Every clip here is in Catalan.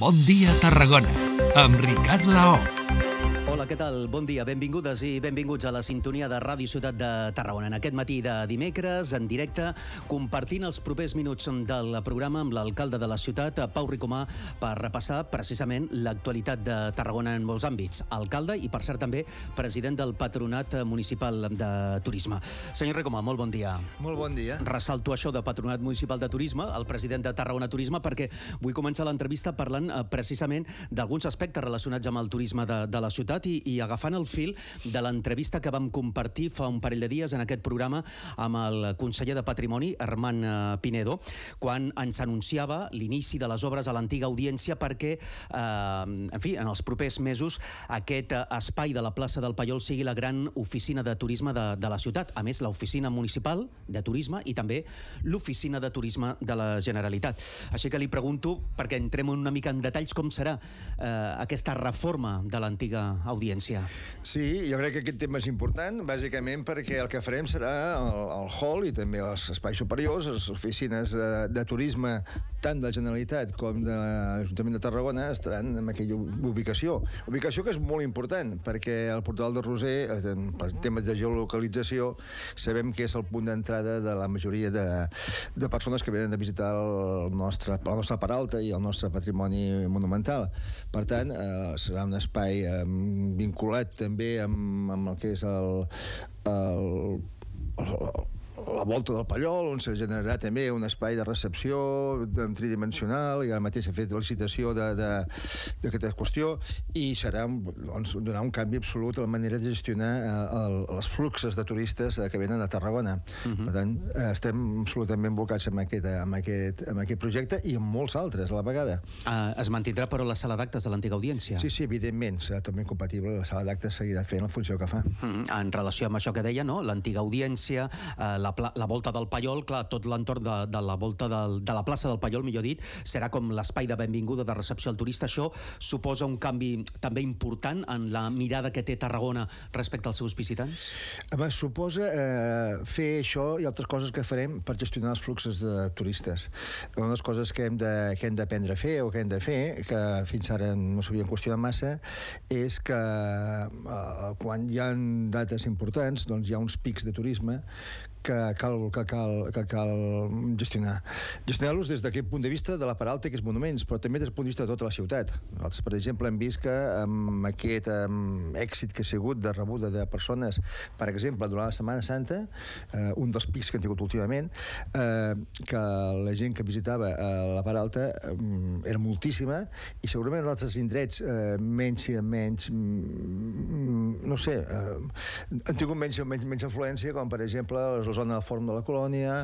Bon dia, Tarragona, amb Ricard Laoz. Hola, què tal? Bon dia, benvingudes i benvinguts a la sintonia de Ràdio Ciutat de Tarragona. En aquest matí de dimecres, en directe, compartint els propers minuts del programa amb l'alcalde de la ciutat, Pau Ricomà, per repassar precisament l'actualitat de Tarragona en molts àmbits. Alcalde i, per cert, també president del Patronat Municipal de Turisme. Senyor Ricomà, molt bon dia. Molt bon dia. Ressalto això de Patronat Municipal de Turisme, el president de Tarragona Turisme, perquè vull començar l'entrevista parlant eh, precisament d'alguns aspectes relacionats amb el turisme de, de la ciutat i, i agafant el fil de l'entrevista que vam compartir fa un parell de dies en aquest programa amb el conseller de Patrimoni, Armand eh, Pinedo, quan ens anunciava l'inici de les obres a l'antiga audiència perquè, eh, en fi, en els propers mesos aquest eh, espai de la plaça del Pallol sigui la gran oficina de turisme de, de la ciutat. A més, l'oficina municipal de turisme i també l'oficina de turisme de la Generalitat. Així que li pregunto, perquè entrem una mica en detalls, com serà eh, aquesta reforma de l'antiga audiència. Sí, jo crec que aquest tema és important, bàsicament perquè el que farem serà el, el hall i també els espais superiors, les oficines de, de turisme, tant de la Generalitat com de l'Ajuntament de Tarragona, estaran en aquella ubicació. Ubicació que és molt important, perquè el portal de Roser, eh, per temes de geolocalització, sabem que és el punt d'entrada de la majoria de, de persones que venen a visitar el nostre, la nostra Paralta i el nostre patrimoni monumental. Per tant, eh, serà un espai eh, vinculat també amb, amb el que és el, el, el la volta del Pallol, on se generarà també un espai de recepció tridimensional, i ara mateix s'ha fet licitació d'aquesta qüestió, i serà doncs, donar un canvi absolut a la manera de gestionar eh, el, els fluxes de turistes eh, que venen a Tarragona. Uh -huh. Per tant, eh, estem absolutament invocats en aquest, en, aquest, en aquest projecte i en molts altres a la vegada. Uh, es mantindrà, però, la sala d'actes de l'antiga audiència? Sí, sí, evidentment, serà totalment compatible. La sala d'actes seguirà fent la funció que fa. Uh -huh. En relació amb això que deia, no? l'antiga audiència, uh, la, la volta del Pallol, clar, tot l'entorn de, de la volta del, de la plaça del Pallol, millor dit, serà com l'espai de benvinguda de recepció al turista. Això suposa un canvi també important en la mirada que té Tarragona respecte als seus visitants? Home, suposa eh, fer això i altres coses que farem per gestionar els fluxos de turistes. Una de les coses que hem d'aprendre a fer o que hem de fer, que fins ara no s'havien qüestionat massa, és que eh, quan hi ha dates importants, doncs hi ha uns pics de turisme que cal, que cal, que cal gestionar. Gestionar-los des d'aquest punt de vista de la Peralta, que és monuments, però també des del punt de vista de tota la ciutat. Nosaltres, per exemple, hem vist que amb aquest amb èxit que ha sigut de rebuda de persones, per exemple, durant la Setmana Santa, eh, un dels pics que hem tingut últimament, eh, que la gent que visitava eh, la Peralta eh, era moltíssima, i segurament en altres indrets eh, menys, menys mm, no sé, eh, han tingut menys, menys, menys influència, com per exemple les la zona de Fòrum de la Colònia,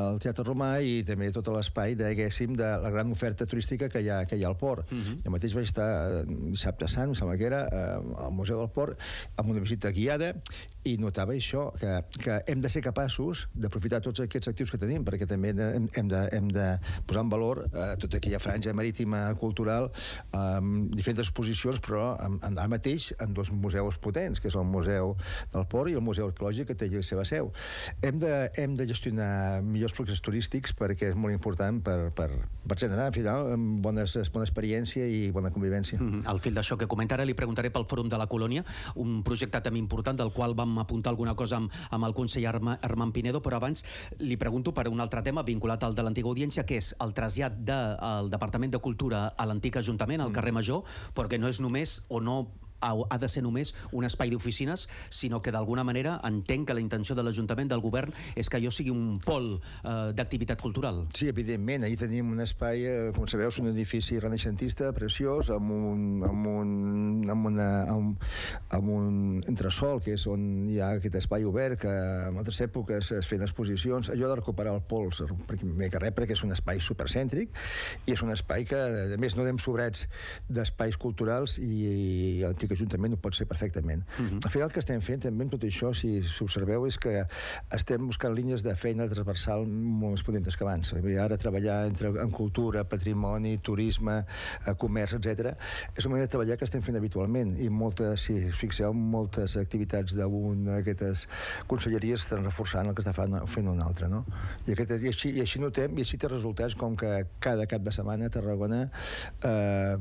el Teatre Romà i també tot l'espai, diguéssim, de la gran oferta turística que hi ha, que hi ha al port. Uh -huh. Jo mateix vaig estar eh, dissabte sant, em sembla que era, eh, al Museu del Port, amb una visita guiada, i notava això, que, que hem de ser capaços d'aprofitar tots aquests actius que tenim, perquè també hem, hem, de, hem de posar en valor eh, tota aquella franja marítima cultural amb diferents exposicions, però amb, amb, ara mateix amb dos museus potents, que és el Museu del Port i el Museu Arqueològic, que té la seva seu hem de, hem de gestionar millors fluxos turístics perquè és molt important per, per, per generar, al final, bones, bona experiència i bona convivència. Mm -hmm. Al fil d'això que comenta ara, li preguntaré pel Fòrum de la Colònia, un projecte també important del qual vam apuntar alguna cosa amb, amb el conseller Arma, Armand Pinedo, però abans li pregunto per un altre tema vinculat al de l'antiga audiència, que és el trasllat del de, Departament de Cultura a l'antic Ajuntament, al mm. carrer Major, perquè no és només o no ha de ser només un espai d'oficines, sinó que d'alguna manera entenc que la intenció de l'Ajuntament, del govern, és que allò sigui un pol eh, d'activitat cultural. Sí, evidentment. Ahir tenim un espai, eh, com sabeu, un edifici renaixentista preciós, amb un, amb un, amb una, amb, amb un entresol, que és on hi ha aquest espai obert, que en altres èpoques es feien exposicions. Allò de recuperar el pols, primer que res, perquè és un espai supercèntric i és un espai que, a més, no anem sobrats d'espais culturals i, i l'antic l'Ajuntament ho pot ser perfectament. Uh -huh. Al final el que estem fent també amb tot això, si, observeu, és que estem buscant línies de feina transversal molt més potents que abans. Ara treballar entre, en cultura, patrimoni, turisme, eh, comerç, etc. és una manera de treballar que estem fent habitualment i moltes, si fixeu, moltes activitats d'una d'aquestes conselleries estan reforçant el que està fent, fent una altra. No? I, aquest, i, així, I així notem, i així té resultats com que cada cap de setmana a Tarragona eh,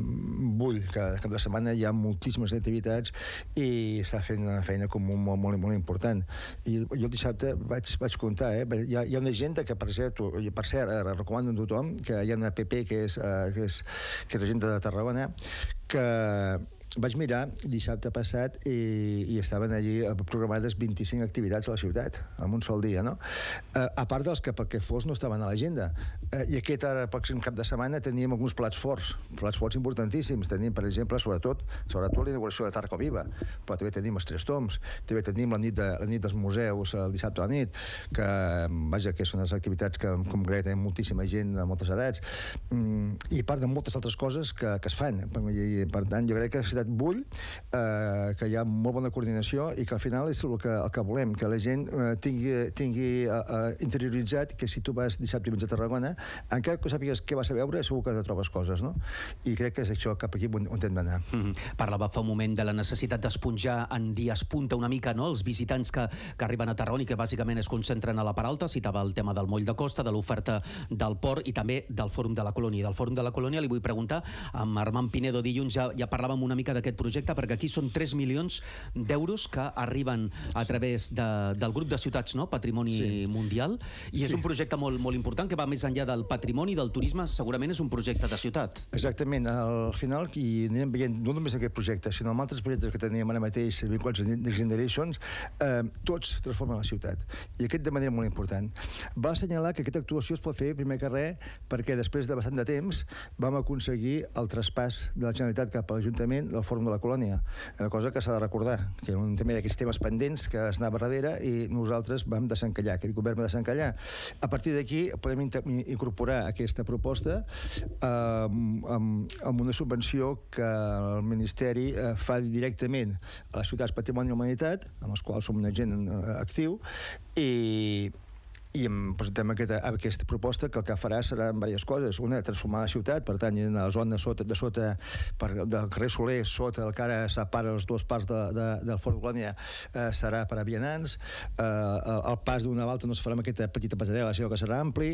vull que cada cap de setmana hi ha moltíssimes activitats i està fent una feina com molt, molt, molt important. I jo el dissabte vaig, vaig comptar, eh? hi, ha, hi ha una agenda que, per cert, per cert recomano a tothom, que hi ha una PP que és, eh, que és, que és l'agenda de Tarragona, que vaig mirar dissabte passat i, i estaven allí eh, programades 25 activitats a la ciutat, en un sol dia, no? Eh, a part dels que perquè fos no estaven a l'agenda. Eh, I aquest ara, pròxim cap de setmana, teníem alguns plats forts, plats forts importantíssims. Tenim, per exemple, sobretot, sobretot l'inauguració de Tarco Viva, però també tenim els Tres Toms, també tenim la nit, de, la nit dels museus el dissabte a la nit, que, vaja, que són unes activitats que, tenim moltíssima gent de moltes edats, mm, i part de moltes altres coses que, que es fan. I, per tant, jo crec que la ciutat vull eh, que hi ha molt bona coordinació i que al final és el que, el que volem, que la gent eh, tingui, tingui eh, eh, interioritzat que si tu vas dissabte i a Tarragona, encara que sàpigues què vas a veure, segur que te trobes coses, no? I crec que és això cap aquí on, on hem d'anar. Mm -hmm. Parlava fa un moment de la necessitat d'esponjar en dies punta una mica no? els visitants que, que arriben a Tarragona i que bàsicament es concentren a la Peralta, citava el tema del moll de costa, de l'oferta del port i també del Fòrum de la Colònia. Del Fòrum de la Colònia li vull preguntar, amb Armand Pinedo dilluns ja, ja parlàvem una mica d'aquest projecte, perquè aquí són 3 milions d'euros que arriben a través de, del grup de ciutats, no? Patrimoni sí. Mundial, i sí. és un projecte molt, molt important que va més enllà del patrimoni, del turisme, segurament és un projecte de ciutat. Exactament, al final, i anem veient no només aquest projecte, sinó amb altres projectes que teníem ara mateix, vinculats a Next Generations, eh, tots transformen la ciutat, i aquest de manera molt important. Va assenyalar que aquesta actuació es pot fer, primer que res, perquè després de bastant de temps vam aconseguir el traspàs de la Generalitat cap a l'Ajuntament del Fòrum de la Colònia, una cosa que s'ha de recordar, que era un tema d'aquests temes pendents que es anava darrere i nosaltres vam desencallar, aquest govern va desencallar. A partir d'aquí podem incorporar aquesta proposta eh, amb, amb una subvenció que el Ministeri eh, fa directament a les ciutats Patrimoni i Humanitat, amb els quals som un agent eh, actiu, i, i em presentem aquesta, aquesta proposta que el que farà serà diverses coses. Una, transformar la ciutat, per tant, en la zona sota, de sota, per, del carrer Soler, sota el que ara separa les dues parts de, de, del Fort Colònia, eh, serà per a vianants. Eh, el pas d'una a l'altra no es farà amb aquesta petita passarel·la, sinó que serà ampli.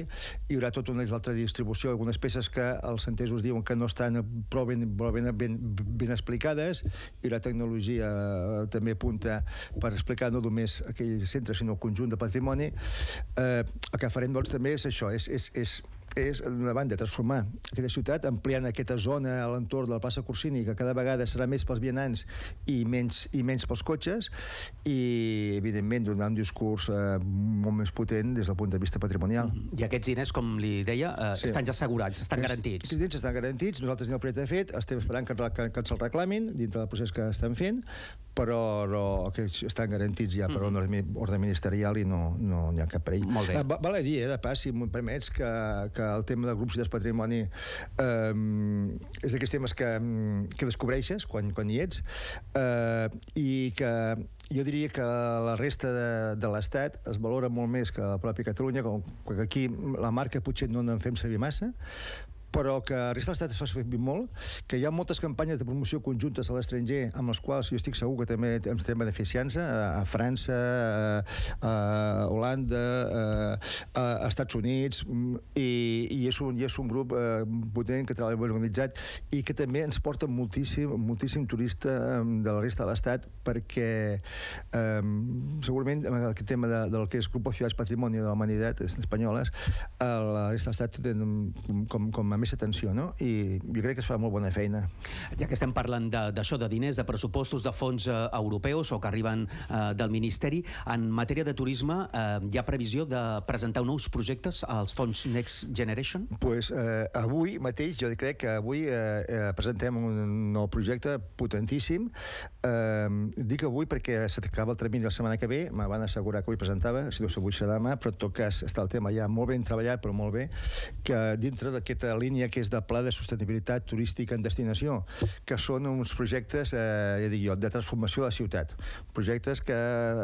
Hi haurà tota una altra distribució, algunes peces que els entesos diuen que no estan prou ben, prou ben, ben, ben explicades. Hi haurà tecnologia eh, també punta per explicar no només aquell centre, sinó el conjunt de patrimoni. Eh, eh, el que farem doncs, també és això, és, és, és és, d'una banda, transformar aquesta ciutat, ampliant aquesta zona a l'entorn de la plaça Corsini, que cada vegada serà més pels vianants i menys, i menys pels cotxes, i, evidentment, donar un discurs eh, molt més potent des del punt de vista patrimonial. -hmm. I aquests diners, com li deia, eh, sí. estan ja assegurats, estan és, garantits. Aquests diners estan garantits, nosaltres tenim el projecte fet, estem esperant que, que, que ens el reclamin dintre del procés que estan fent, però, però que estan garantits ja per mm. ordre ministerial i no, no hi ha cap perill. Molt bé. Val a dir, eh, de pas, si m'ho permets, que, que el tema de grups i del patrimoni eh, és d'aquests temes que, que descobreixes quan, quan hi ets eh, i que jo diria que la resta de, de l'Estat es valora molt més que la pròpia Catalunya, com que aquí la marca potser no en fem servir massa, però que a resta de l'Estat es fa servir molt, que hi ha moltes campanyes de promoció conjuntes a l'estranger amb les quals jo estic segur que també ens estem beneficiant-se, a, a França, a, a Holanda, a, a Estats Units, i, i, és un, i és un grup eh, potent que treballa ben organitzat i que també ens porta moltíssim, moltíssim turista de la resta de l'Estat perquè eh, segurament aquest tema de, del que és Grupo Ciudades Patrimonio de la Humanitat espanyoles, a la resta de l'Estat com, com a més atenció, no? I jo crec que es fa molt bona feina. Ja que estem parlant d'això, de, de diners, de pressupostos, de fons eh, europeus o que arriben eh, del Ministeri, en matèria de turisme eh, hi ha previsió de presentar nous projectes als fons Next Generation? pues, eh, avui mateix, jo crec que avui eh, eh, presentem un nou projecte potentíssim. Eh, dic avui perquè s'acaba el termini la setmana que ve, me van assegurar que avui presentava, si no s'avui serà demà, però en tot cas està el tema ja molt ben treballat, però molt bé, que dintre d'aquesta línia línia que és de pla de sostenibilitat turística en destinació, que són uns projectes, eh, ja dic jo, de transformació de la ciutat. Projectes que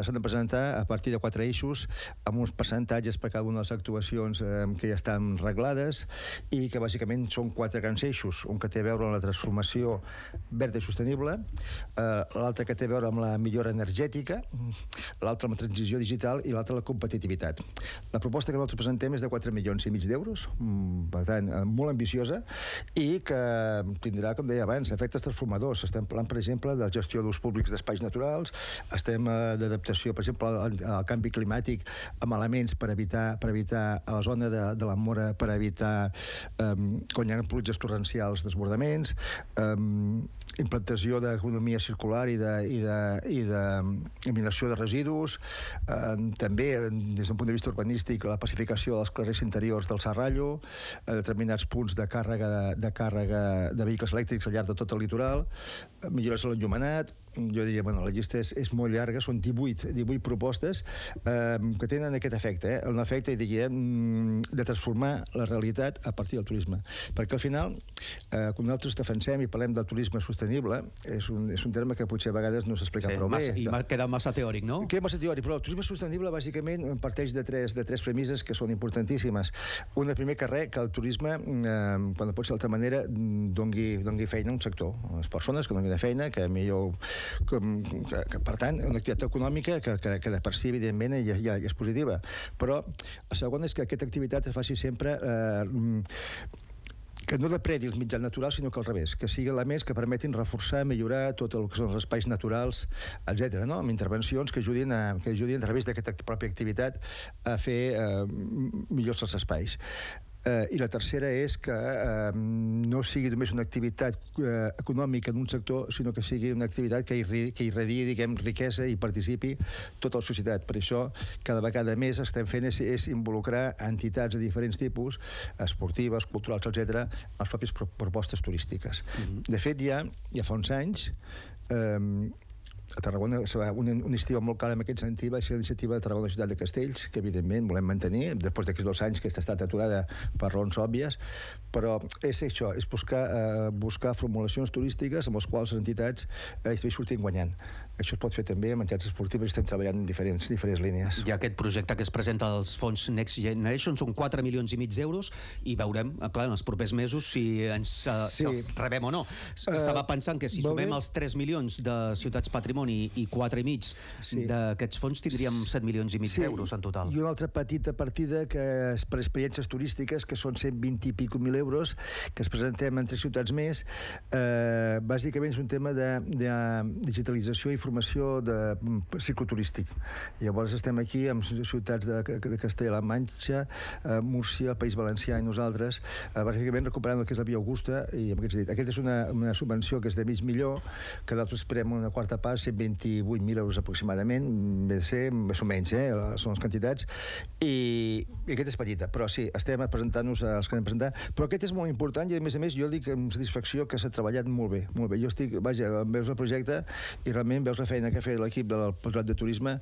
s'han de presentar a partir de quatre eixos, amb uns percentatges per cada una de les actuacions eh, que ja estan reglades i que bàsicament són quatre grans eixos. Un que té a veure amb la transformació verda i sostenible, eh, l'altre que té a veure amb la millora energètica, l'altre amb la transició digital i l'altre la competitivitat. La proposta que nosaltres presentem és de 4 milions i mig d'euros, mm, per tant, eh, molt ambiciosa, i que tindrà, com deia abans, efectes transformadors. Estem parlant, per exemple, de gestió d'ús públics d'espais naturals, estem eh, d'adaptació, per exemple, al, al canvi climàtic amb elements per evitar, per evitar a la zona de, de la Mora, per evitar eh, quan hi ha pluges torrencials, desbordaments, eh, implantació d'economia circular i de, i de, i de eliminació de residus, eh, també des d'un punt de vista urbanístic la pacificació dels carrers interiors del Serrallo, eh, determinats punts de càrrega de, de càrrega de vehicles elèctrics al llarg de tot el litoral, eh, millores a l'enllumenat, jo diria, bueno, la llista és, és molt llarga, són 18, 18 propostes eh, que tenen aquest efecte, eh? un efecte, diria, mm, de transformar la realitat a partir del turisme. Perquè al final, eh, quan nosaltres defensem i parlem del turisme sostenible, és un, és un terme que potser a vegades no s'explica sí, prou massa, bé. I ja. queda massa teòric, no? Queda massa teòric, però el turisme sostenible bàsicament parteix de tres, de tres premisses que són importantíssimes. Una, primer que res, que el turisme, eh, quan pot ser d'altra manera, dongui, dongui feina a un sector. A les persones que donin feina, que millor com, que, que, per tant, una activitat econòmica que, que, que de per si, evidentment, ja, ja, és positiva. Però el segon és que aquesta activitat es faci sempre eh, que no depredi els mitjans naturals, sinó que al revés, que sigui elements que permetin reforçar, millorar tot el que són els espais naturals, etc. no? amb intervencions que ajudin, a, que ajudin a través d'aquesta pròpia activitat a fer eh, millors els espais. Eh, I la tercera és que eh, no sigui només una activitat eh, econòmica en un sector, sinó que sigui una activitat que, irradi, que irradii, diguem, riquesa i participi tota la societat. Per això, cada vegada més estem fent és, és involucrar entitats de diferents tipus, esportives, culturals, etc., en les pròpies propostes turístiques. Mm -hmm. De fet, ja, ja fa uns anys, eh, a Tarragona un, un estiu molt car en aquest sentit va ser l'iniciativa de Tarragona Ciutat de Castells, que evidentment volem mantenir, després d'aquests dos anys que està estat aturada per raons òbvies, però és això, és buscar, eh, buscar formulacions turístiques amb les quals les entitats eh, surtin guanyant. Això es pot fer també amb entitats esportives, estem treballant en diferents, diferents línies. I aquest projecte que es presenta als fons Next Generation són 4 milions i mig d'euros i veurem, eh, clar, en els propers mesos si ens eh, sí. si els rebem o no. Estava uh, pensant que si sumem els 3 milions de Ciutats Patrimoni i 4 i mig sí. d'aquests fons tindríem 7 milions i mig sí. d'euros en total. I una altra petita partida que és per experiències turístiques, que són 120 i pico mil euros, que es presentem en tres ciutats més. Eh, bàsicament és un tema de, de digitalització i formació de mm, cicloturístic. Llavors estem aquí amb ciutats de, de Castella-La Manxa, eh, Múrcia, País Valencià i nosaltres, eh, bàsicament recuperant el que és la Via Augusta i amb aquests dit. Aquesta és una, una subvenció que és de mig millor, que nosaltres esperem una quarta part, 128.000 euros aproximadament, bé ser, més o menys, eh, són les quantitats, i, i aquesta és petita, però sí, estem presentant-nos els que hem presentat, però aquest és molt important i a més a més jo dic amb satisfacció que s'ha treballat molt bé, molt bé. Jo estic, vaja, veus el projecte i realment veus veus la feina que ha fet l'equip del Patronat de Turisme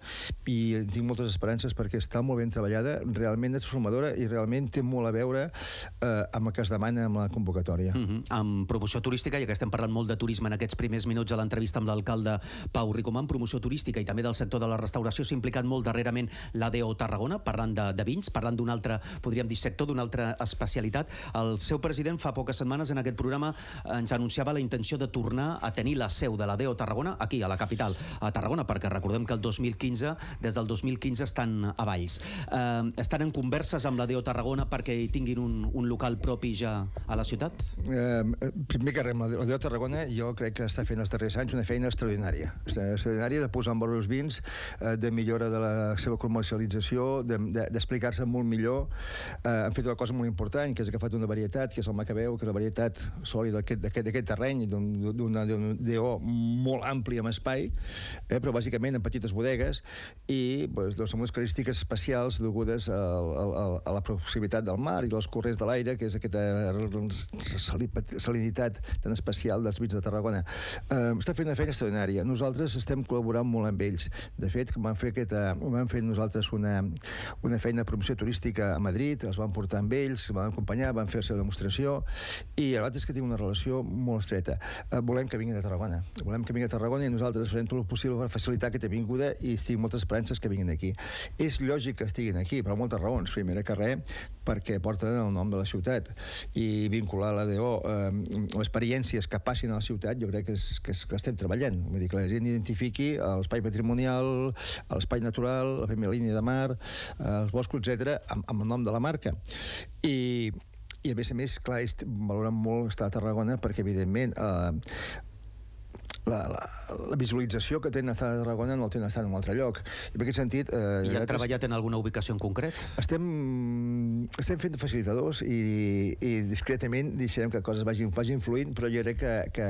i tinc moltes esperances perquè està molt ben treballada, realment és transformadora i realment té molt a veure eh, amb el que es demana amb la convocatòria. Mm -hmm. Amb promoció turística, ja que estem parlant molt de turisme en aquests primers minuts a l'entrevista amb l'alcalde Pau Ricomà, promoció turística i també del sector de la restauració s'ha implicat molt darrerament l'ADO Tarragona, parlant de, de vins, parlant d'un altre, podríem dir, sector, d'una altra especialitat. El seu president fa poques setmanes en aquest programa ens anunciava la intenció de tornar a tenir la seu de l'ADO Tarragona aquí, a la capital capital, a Tarragona, perquè recordem que el 2015, des del 2015 estan a Valls. Eh, estan en converses amb la DEO Tarragona perquè hi tinguin un, un local propi ja a la ciutat? Eh, primer que res, la DEO Tarragona jo crec que està fent els darrers anys una feina extraordinària. Extraordinària de posar en valor els vins, eh, de millora de la seva comercialització, d'explicar-se de, de, molt millor. Eh, han fet una cosa molt important, que és agafat una varietat, que és el Macabeu, que és la varietat sòlida d'aquest terreny, d'una DO molt àmplia amb espai, eh, però bàsicament en petites bodegues i pues, doncs, amb unes característiques especials degudes a, a, a la proximitat del mar i dels corrents de l'aire, que és aquesta salinitat tan especial dels vins de Tarragona. Eh, està fent una feina extraordinària. Nosaltres estem col·laborant molt amb ells. De fet, vam fer, aquesta, vam fer nosaltres una, una feina de promoció turística a Madrid, els vam portar amb ells, van acompanyar, van fer la seva demostració, i la veritat és que tinc una relació molt estreta. Eh, volem que vinguin a Tarragona. Volem que vinguin a Tarragona i nosaltres farem tot el possible per facilitar aquesta vinguda i tinc moltes esperances que vinguin aquí. És lògic que estiguin aquí, per moltes raons. Primera que res, perquè porten el nom de la ciutat i vincular l'ADO eh, experiències que passin a la ciutat jo crec que, és, que, és, que estem treballant. Vull dir que la gent identifiqui l'espai patrimonial, l'espai natural, la primera línia de mar, eh, els boscos, etc amb, amb el nom de la marca. I, i a més a més, clar, valorem molt estar a Tarragona perquè, evidentment, eh, la, la, la visualització que tenen estar a Tarragona no el tenen estar en un altre lloc. I en aquest sentit... Eh, I han treballat en alguna ubicació en concret? Estem, estem fent facilitadors i, i discretament deixarem que coses vagin, vagin fluint, però jo crec que, que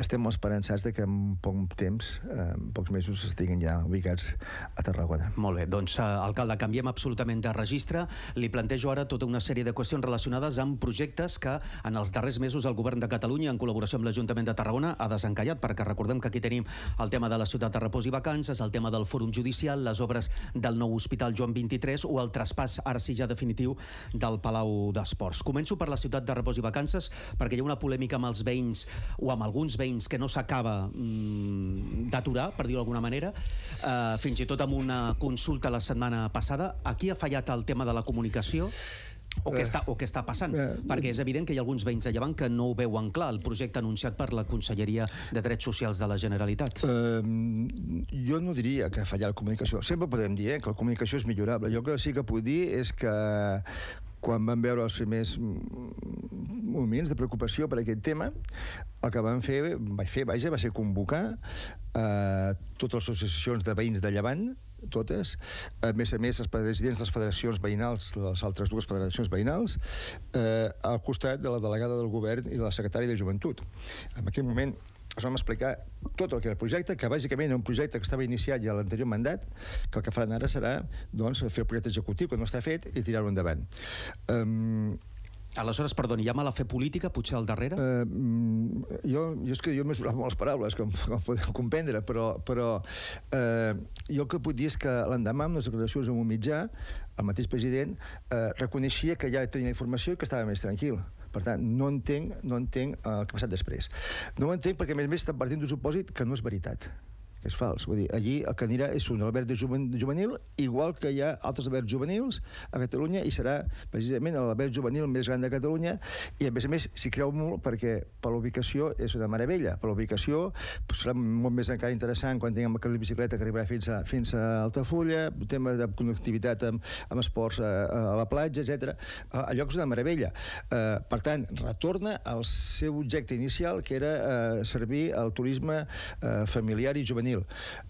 estem molt esperançats de que en poc temps, eh, en pocs mesos, estiguin ja ubicats a Tarragona. Molt bé, doncs, eh, alcalde, canviem absolutament de registre. Li plantejo ara tota una sèrie de qüestions relacionades amb projectes que en els darrers mesos el govern de Catalunya, en col·laboració amb l'Ajuntament de Tarragona, ha desencallat per perquè recordem que aquí tenim el tema de la ciutat de repòs i vacances, el tema del fòrum judicial, les obres del nou hospital Joan 23 o el traspàs, ara sí ja definitiu, del Palau d'Esports. Començo per la ciutat de repòs i vacances perquè hi ha una polèmica amb els veïns o amb alguns veïns que no s'acaba mm, d'aturar, per dir-ho d'alguna manera, eh, fins i tot amb una consulta la setmana passada. Aquí ha fallat el tema de la comunicació o què, està, o què està passant? Eh, Perquè és evident que hi ha alguns veïns de Llevant que no ho veuen clar, el projecte anunciat per la Conselleria de Drets Socials de la Generalitat. Eh, jo no diria que ha fallat la comunicació. Sempre podem dir eh, que la comunicació és millorable. Jo que sí que puc dir és que quan vam veure els primers moments de preocupació per aquest tema, el que vam fer, vaig fer, vaja, va ser convocar eh, totes les associacions de veïns de Llevant totes. A més a més, els presidents de les federacions veïnals, les altres dues federacions veïnals, eh, al costat de la delegada del govern i de la secretària de Joventut. En aquell moment es vam explicar tot el que era el projecte, que bàsicament era un projecte que estava iniciat ja a l'anterior mandat, que el que faran ara serà doncs, fer el projecte executiu, que no està fet, i tirar-ho endavant. Um, Aleshores, perdoni, hi ha mala fe política, potser al darrere? Uh, jo, jo és que jo he mesurat molt les paraules, com, com podeu comprendre, però, però uh, jo el que puc dir és que l'endemà, amb les declaracions en un mitjà, el mateix president uh, reconeixia que ja tenia informació i que estava més tranquil. Per tant, no entenc, no entenc el que ha passat després. No ho entenc perquè, a més a més, estan partint d'un supòsit que no és veritat és fals. Vull dir, allí el que anirà és un alberg de juvenil, igual que hi ha altres albergs juvenils a Catalunya, i serà precisament l'alberg juvenil més gran de Catalunya, i a més a més s'hi creu molt perquè per l'ubicació és una meravella. Per l'ubicació serà molt més encara interessant quan tinguem la bicicleta que arribarà fins a, fins a Altafulla, tema de connectivitat amb, amb esports a, a la platja, etc. El lloc és una meravella. Uh, per tant, retorna al seu objecte inicial, que era uh, servir al turisme uh, familiar i juvenil juvenil.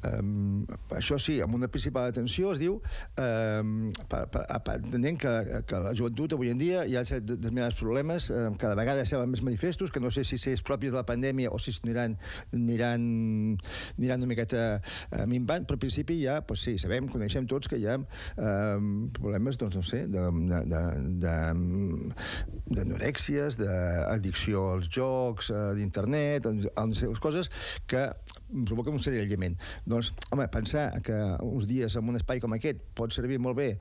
Um, això sí, amb una principal atenció es diu, um, pa, pa, entenent que, que la joventut avui en dia hi ha determinats problemes, um, cada vegada semblen més manifestos, que no sé si és propis de la pandèmia o si aniran, aniran, aniran una miqueta uh, minvant, però al principi ja, pues sí, sabem, coneixem tots que hi ha um, problemes, doncs no sé, d'anorèxies, d'addicció als jocs, uh, d'internet, les coses que provoca un d'aïllament. Doncs, home, pensar que uns dies en un espai com aquest pot servir molt bé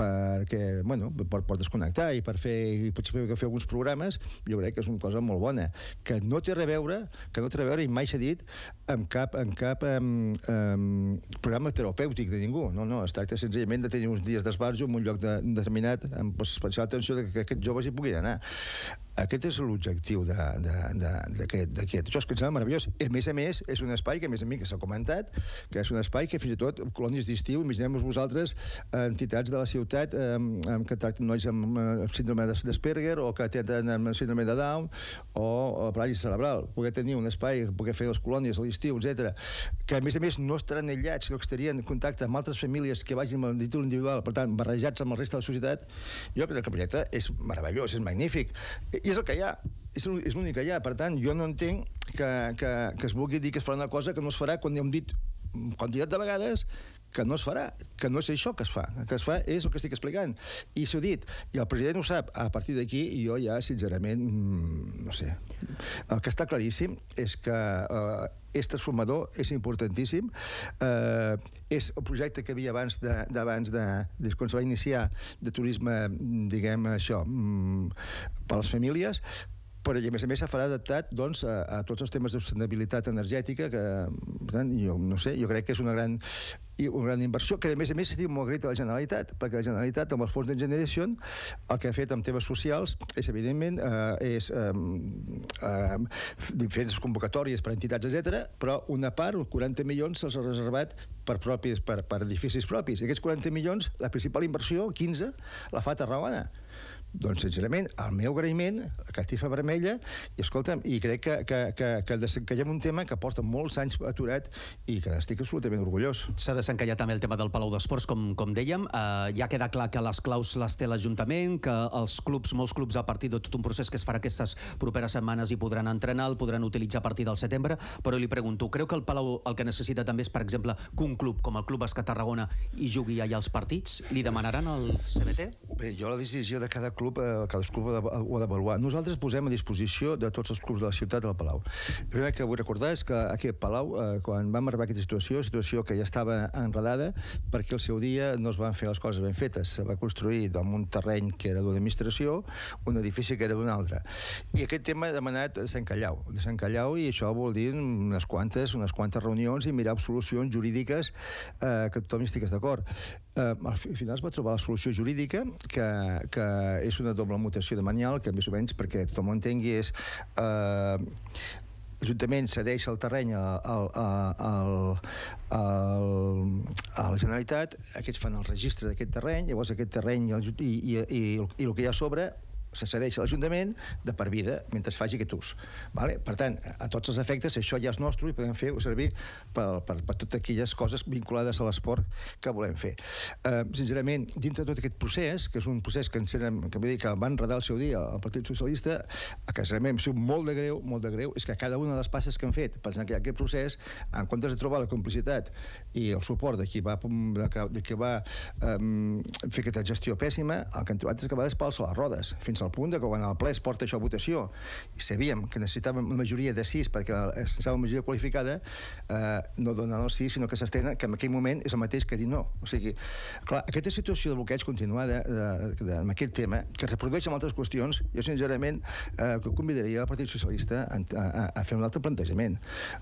perquè, bueno, per, per desconnectar i per fer, i potser fer alguns programes, jo crec que és una cosa molt bona, que no té a veure, que no té a veure, i mai s'ha dit, amb cap, amb cap um, um, programa terapèutic de ningú. No, no, es tracta senzillament de tenir uns dies d'esbarjo en un lloc de, determinat, amb especial atenció de que aquests joves hi puguin anar. Aquest és l'objectiu d'aquest. Això és que em sembla meravellós. A més a més, és un espai que, a més a més, que s'ha comentat, que és un espai que fins i tot, colònies d'estiu, imaginem-vos vosaltres, entitats de la ciutat eh, que tracten nois amb, amb síndrome d'Asperger o que tenen síndrome de Down o, o paràlisi cerebral. Poder tenir un espai, poder fer les colònies a l'estiu, etc. Que, a més a més, no estaran aïllats, sinó que estarien en contacte amb altres famílies que vagin amb el títol individual, per tant, barrejats amb el resta de la societat. Jo crec que el projecte és meravellós, és magnífic. I és el que hi ha és l'únic que hi ha. Per tant, jo no entenc que, que, que es vulgui dir que es farà una cosa que no es farà quan hem dit quantitat de vegades que no es farà, que no és això que es fa. El que es fa és el que estic explicant. I s'ho dit, i el president ho sap. A partir d'aquí, jo ja, sincerament, mm, no sé. El que està claríssim és que eh, és transformador, és importantíssim. Eh, és el projecte que havia abans de, d'abans de, de, quan se va iniciar de turisme, diguem això, mm, per les famílies, però a més a més farà adaptat doncs, a, a tots els temes de sostenibilitat energètica que, per tant, jo no sé, jo crec que és una gran i una gran inversió, que a més a més diu molt grita a la Generalitat, perquè la Generalitat amb els fons de generació el que ha fet amb temes socials és evidentment eh, és eh, eh, diferents convocatòries per entitats, etc. però una part, 40 milions, se'ls ha reservat per, propis, per, per edificis propis. I aquests 40 milions, la principal inversió, 15, la fa Tarragona. Doncs, sincerament, el meu agraïment, la catifa vermella, i escolta'm, i crec que, que, que, que desencallem un tema que porta molts anys aturat i que estic absolutament orgullós. S'ha desencallat també el tema del Palau d'Esports, com, com dèiem. Uh, ja queda clar que les claus les té l'Ajuntament, que els clubs, molts clubs, a partir de tot un procés que es farà aquestes properes setmanes i podran entrenar, el podran utilitzar a partir del setembre, però li pregunto, creu que el Palau el que necessita també és, per exemple, que un club com el Club Escat Tarragona hi jugui allà els partits? Li demanaran al CBT? Bé, jo la decisió de cada club, eh, cadascú ho ha d'avaluar. Nosaltres posem a disposició de tots els clubs de la ciutat del Palau. El primer que vull recordar és que aquest Palau, eh, quan vam arribar a aquesta situació, situació que ja estava enredada, perquè al seu dia no es van fer les coses ben fetes. Se va construir amb un terreny que era d'una administració, un edifici que era d'un altre. I aquest tema ha demanat Sant Callau, de Sant Callau, i això vol dir unes quantes, unes quantes reunions i mirar solucions jurídiques eh, que tothom hi estigués d'acord. Eh, al final es va trobar la solució jurídica, que, que és una doble mutació de manial, que més o menys, perquè tothom ho entengui, és... Eh, l'Ajuntament cedeix el terreny a, a, a, a, a la Generalitat, aquests fan el registre d'aquest terreny, llavors aquest terreny i, i, i, i el que hi ha a sobre se cedeix a l'Ajuntament de per vida mentre es faci aquest ús. Vale? Per tant, a tots els efectes, això ja és nostre i podem fer servir per, per, per totes aquelles coses vinculades a l'esport que volem fer. Uh, sincerament, dintre de tot aquest procés, que és un procés que, ens, que, vull dir, que van redar el seu dia el Partit Socialista, que sincerament em molt de greu, molt de greu, és que cada una de les passes que han fet pensant que aquest procés, en comptes de trobar la complicitat i el suport de qui va, de, de qui va um, fer aquesta gestió pèssima, el que han trobat és que a vegades pals a les rodes, fins fins al punt de que quan el ple es porta això a votació i sabíem que necessitàvem una majoria de 6 perquè necessitàvem una majoria qualificada, eh, no donen el sí, sinó que s'estenen, que en aquell moment és el mateix que dir no. O sigui, clar, aquesta situació de bloqueig continuada de, de, de, amb aquest tema, que es reprodueix en altres qüestions, jo sincerament eh, convidaria el Partit Socialista a, a, a fer un altre plantejament.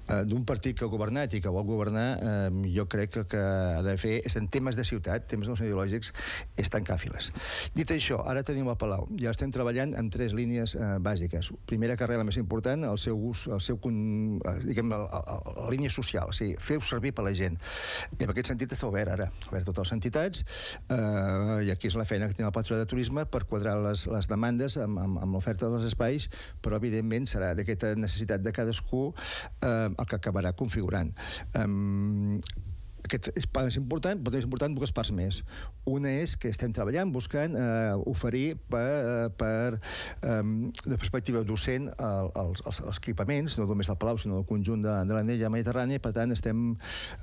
Eh, D'un partit que ha governat i que vol governar, eh, jo crec que, que ha de fer, és en temes de ciutat, temes no ideològics, és tancar files. Dit això, ara tenim el Palau. Ja estem estem treballant en tres línies eh, bàsiques. Primera carrera, més important, el seu ús, el seu, eh, diguem, la, la, la línia social, o sigui, fer-ho servir per la gent. I en aquest sentit està obert ara, obert totes les entitats, eh, i aquí és la feina que té el patró de turisme per quadrar les, les demandes amb, amb, amb l'oferta dels espais, però evidentment serà d'aquesta necessitat de cadascú eh, el que acabarà configurant. Eh, aquest és, és important, però és important dues parts més. Una és que estem treballant buscant eh, oferir per, eh, per eh, de perspectiva docent el, els, els, els equipaments, no només del Palau, sinó del conjunt de, de l'anella mediterrània, per tant estem,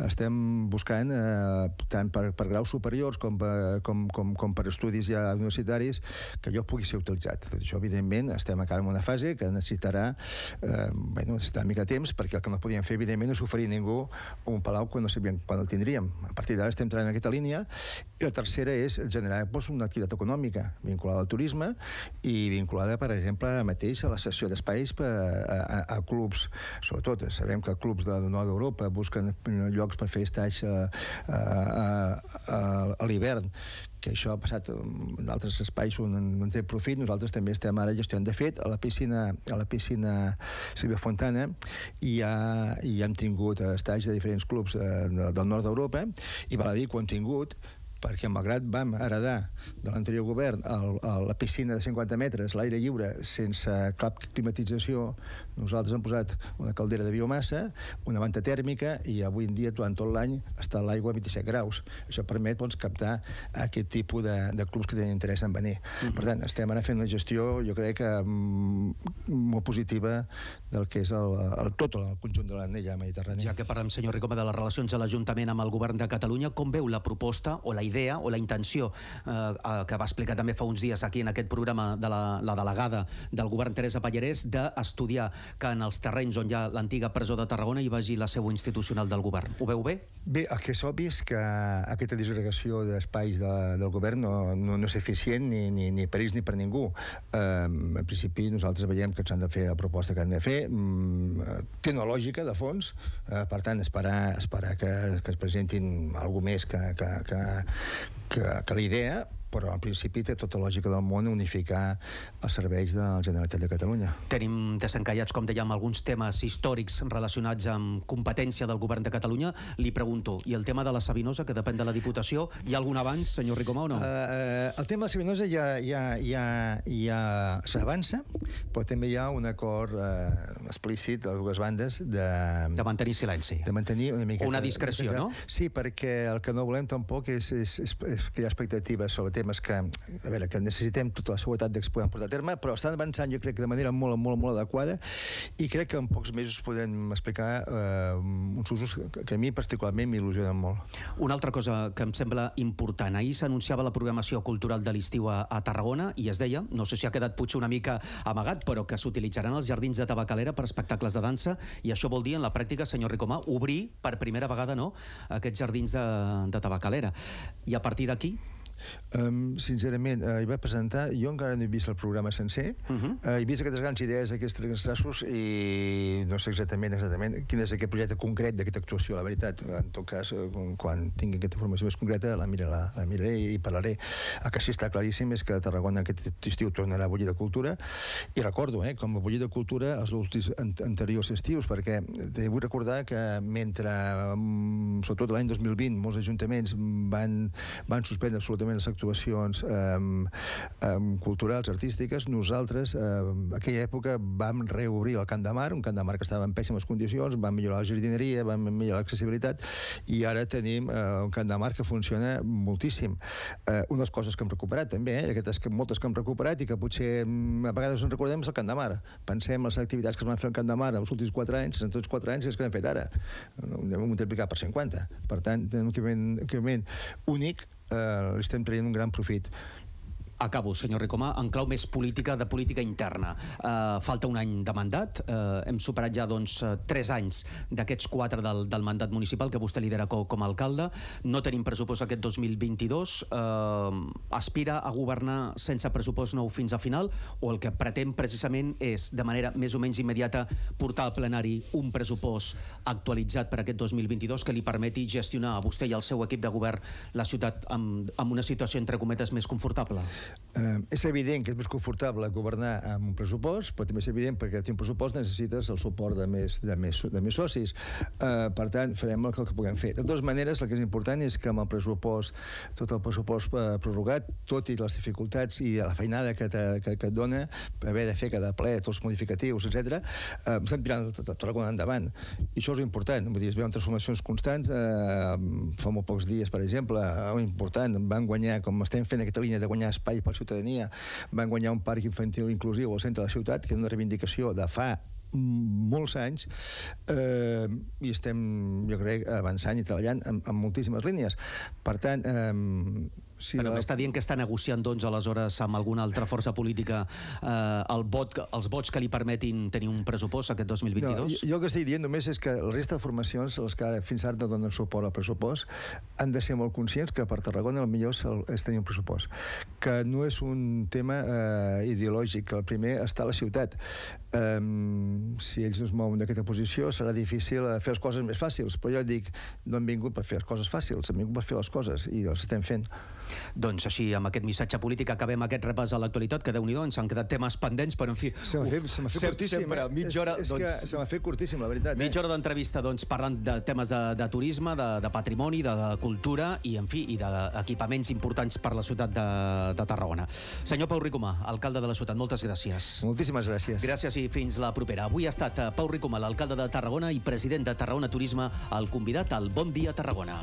estem buscant eh, tant per, per graus superiors com per, com, com, com per estudis ja universitaris que allò pugui ser utilitzat. Tot això, evidentment, estem encara en una fase que necessitarà, eh, bueno, necessitarà mica temps, perquè el que no podíem fer, evidentment, és oferir ningú un palau quan no sabíem quan el tindríem. A partir d'ara estem treballant en aquesta línia. I la tercera és generar doncs, una activitat econòmica vinculada al turisme i vinculada, per exemple, ara mateix a la cessió d'espais a, a, a clubs. Sobretot, sabem que clubs del nord d'Europa busquen llocs per fer estats a, a, a, a l'hivern que això ha passat en altres espais on en té profit. Nosaltres també estem ara gestionant. De fet, a la piscina, a la piscina Silvia Fontana i ja, i ja hem tingut estats de diferents clubs eh, de, del nord d'Europa i val a dir que ho hem tingut perquè malgrat vam heredar de l'anterior govern el, el, la piscina de 50 metres, l'aire lliure, sense cap climatització, nosaltres hem posat una caldera de biomassa, una manta tèrmica i avui en dia durant tot l'any està l'aigua a 27 graus. Això permet doncs, captar aquest tipus de, de clubs que tenen interès en venir. Mm -hmm. Per tant, estem ara fent una gestió, jo crec que mm, molt positiva del que és el, el, tot el conjunt de l'anella mediterrània. Ja que parlem, senyor Ricoma, de les relacions de l'Ajuntament amb el govern de Catalunya, com veu la proposta o la idea o la intenció eh, eh, que va explicar també fa uns dies aquí en aquest programa de la, la delegada del govern Teresa Pallarès d'estudiar que en els terrenys on hi ha l'antiga presó de Tarragona hi vagi la seu institucional del govern. Ho veu bé? Bé, el que és obvi és que aquesta disgregació d'espais de, del govern no, no, no és eficient ni, ni, ni per ells ni per ningú. Eh, en principi nosaltres veiem que s'han de fer la proposta que han de fer, mm, té una lògica de fons, eh, per tant esperar, esperar que, que es presentin alguna més que, que, que, que, que la idea, però en principi té tota lògica del món unificar els serveis de la Generalitat de Catalunya. Tenim desencallats, com dèiem, alguns temes històrics relacionats amb competència del govern de Catalunya. Li pregunto, i el tema de la Sabinosa, que depèn de la Diputació, hi ha algun abans, senyor Ricomà, o no? Uh, el tema de la Sabinosa ja, ja, ja, ja s'avança, però també hi ha un acord uh, explícit de les dues bandes de... De mantenir silenci. De mantenir una miqueta... Una discreció, una no? Sí, perquè el que no volem tampoc és, és, és, és crear expectatives sobre temes que, a veure, que necessitem tota la seguretat que es poden portar a terme, però estan avançant, jo crec de manera molt, molt, molt adequada, i crec que en pocs mesos podem explicar eh, uns usos que, que a mi particularment m'il·lusionen molt. Una altra cosa que em sembla important, ahir s'anunciava la programació cultural de l'estiu a, a Tarragona i es deia, no sé si ha quedat potser una mica amagat, però que s'utilitzaran els jardins de Tabacalera per espectacles de dansa i això vol dir en la pràctica, senyor Ricomà, obrir per primera vegada no aquests jardins de, de Tabacalera. I a partir d'aquí, Um, sincerament, uh, hi vaig presentar, jo encara no he vist el programa sencer, uh -huh. uh, he vist aquestes grans idees, aquests tres traços, i no sé exactament exactament quin és aquest projecte concret d'aquesta actuació, la veritat. En tot cas, uh, quan tingui aquesta informació més concreta, la, mira, la, la miraré i parlaré. El que sí està claríssim és que Tarragona aquest estiu tornarà a bullir de cultura, i recordo, eh, com a bullir de cultura els últims an anteriors estius, perquè vull recordar que mentre, um, sobretot l'any 2020, molts ajuntaments van, van suspendre absolutament les actuacions eh, eh, culturals, artístiques, nosaltres eh, aquella època vam reobrir el Camp de Mar, un Camp de Mar que estava en pèssimes condicions, vam millorar la jardineria, vam millorar l'accessibilitat, i ara tenim eh, un Camp de Mar que funciona moltíssim. Eh, unes coses que hem recuperat també, eh, aquestes que, moltes que hem recuperat i que potser a vegades ens recordem és el Camp de Mar. Pensem en les activitats que es van fer al Camp de Mar els últims 4 anys, en tots 4 anys, és que hem fet ara. Hem multiplicat per 50. Per tant, un equipament, equipament únic eh, li estem traient un gran profit. Acabo, senyor Ricomà, en clau més política, de política interna. Uh, falta un any de mandat, uh, hem superat ja doncs, uh, tres anys d'aquests quatre del, del mandat municipal que vostè lidera com, com a alcalde. No tenim pressupost aquest 2022. Uh, aspira a governar sense pressupost nou fins a final o el que pretén precisament és, de manera més o menys immediata, portar al plenari un pressupost actualitzat per aquest 2022 que li permeti gestionar a vostè i al seu equip de govern la ciutat amb, amb una situació, entre cometes, més confortable? Eh, és evident que és més confortable governar amb un pressupost, però també és evident perquè té un pressupost necessites el suport de més, de més, de més socis. Eh, per tant, farem el que, el que puguem fer. De totes maneres, el que és important és que amb el pressupost, tot el pressupost eh, prorrogat, tot i les dificultats i la feinada que, te, que, que et dona haver de fer cada ple, tots els modificatius, etc, eh, estem tirant tot, tot, tot endavant. I això és important. Vull dir, es veuen transformacions constants. Eh, fa molt pocs dies, per exemple, eh, important, van guanyar, com estem fent aquesta línia de guanyar espai espai per ciutadania, van guanyar un parc infantil inclusiu al centre de la ciutat, que és una reivindicació de fa molts anys eh, i estem, jo crec, avançant i treballant en, en moltíssimes línies. Per tant, eh, Sí, Però la... m'està dient que està negociant, doncs, aleshores, amb alguna altra força política eh, el vot, els vots que li permetin tenir un pressupost aquest 2022? No, jo, jo el que estic dient només és que la resta de formacions, les que fins ara no donen suport al pressupost, han de ser molt conscients que per Tarragona el millor és tenir un pressupost. Que no és un tema eh, ideològic, que el primer està a la ciutat. Eh, si ells no es mouen d'aquesta posició, serà difícil eh, fer les coses més fàcils. Però jo dic, no han vingut per fer les coses fàcils, han vingut per fer les coses, i les estem fent. Doncs així, amb aquest missatge polític, acabem aquest repàs a l'actualitat, que déu nhi ens han quedat temes pendents, però en fi... Se m'ha fet, se fet curtíssim, sempre, eh? mitja hora, és, és doncs, que se m'ha fet curtíssim, la veritat. Eh? Mitja hora d'entrevista, doncs, parlant de temes de, de turisme, de, de patrimoni, de, de cultura i, en fi, i d'equipaments importants per la ciutat de, de Tarragona. Senyor Pau Ricomà, alcalde de la ciutat, moltes gràcies. Moltíssimes gràcies. Gràcies i fins la propera. Avui ha estat Pau Ricomà, l'alcalde de Tarragona i president de Tarragona Turisme, el convidat al Bon Dia Tarragona.